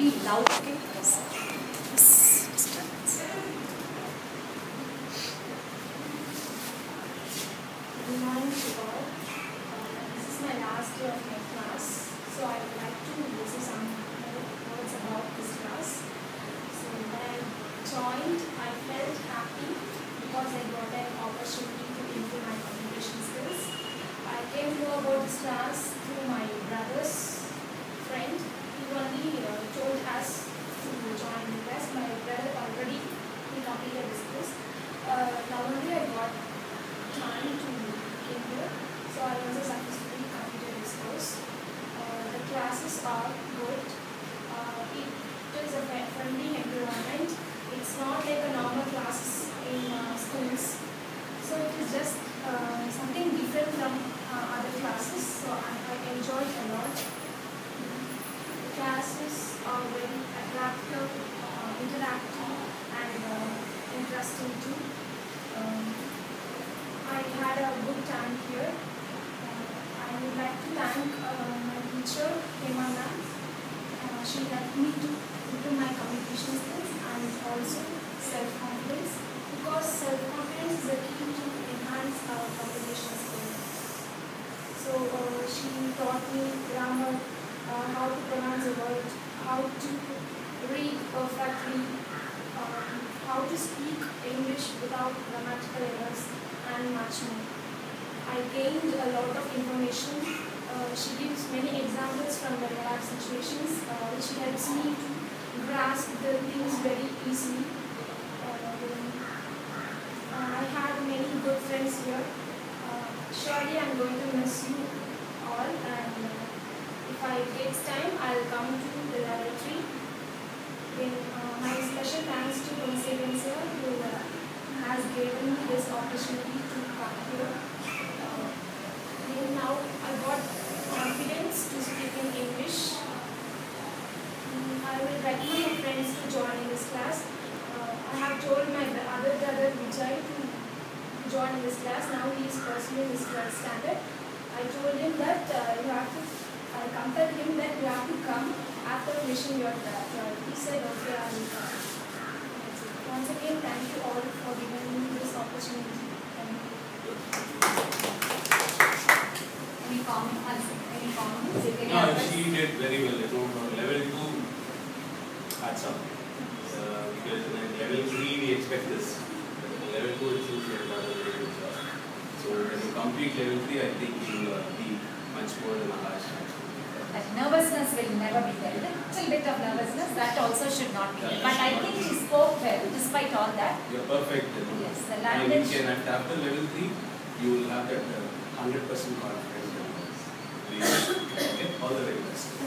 be loud, okay? Good morning to This is my last day of my class, so I would like to say some words about this class. So when I joined, I felt happy because I got an opportunity to improve my communication skills. I came to know about this class through my brother's friend. Only uh, told us to join the class. My brother already he completed this course. Uh, now only I got time to came here, so I also successfully completed this course. Uh, the classes are good. Uh, it is a fri- friendly environment. It's not like a normal classes in uh, schools. So it is just uh, something different from uh, other classes. So I, I enjoyed a lot. The classes are very attractive, uh, interactive, and uh, interesting too. Um, I had a good time here. Uh, I would like to thank my teacher, Hema ma'am. She helped me to improve my communication skills and also self-confidence because self-confidence is a key to enhance our communication skills. So uh, she taught me grammar, uh, how to pronounce a word, how to read perfectly, um, how to speak English without grammatical errors, and much more. I gained a lot of information. Uh, she gives many examples from the real life situations, uh, which helps me to grasp the things very easily. Uh, I had many good friends here. Uh, surely I'm going to miss you uh, if I time, I'll come to the laboratory. 3. Then uh, my special thanks to Principal sir who uh, has given me this opportunity to come here. Uh, now I got confidence to speak in English. Mm, I will recommend my friends to join in this class. Uh, I have told my other brother Vijay to join in this class. Now he is pursuing his 12th standard. I told him that uh, you have to, I compelled him that you have to come after finishing your 12th. He said, okay, I will come. Once again, thank you all for giving me this opportunity. Any comment? Any comments? No, she did very well. Was on level two hats up. Uh, because in level three we expect this. Level two itself she has done a very good. So when you complete level three, I think you will uh, be much more than a chance. That nervousness will never be there. A little bit of nervousness, that also should not be there. But I think she spoke well despite all that. You're perfect. Yes, the And you language. can, at after level three, you will have that uh, hundred percent confidence. yourself. Okay, all the very best.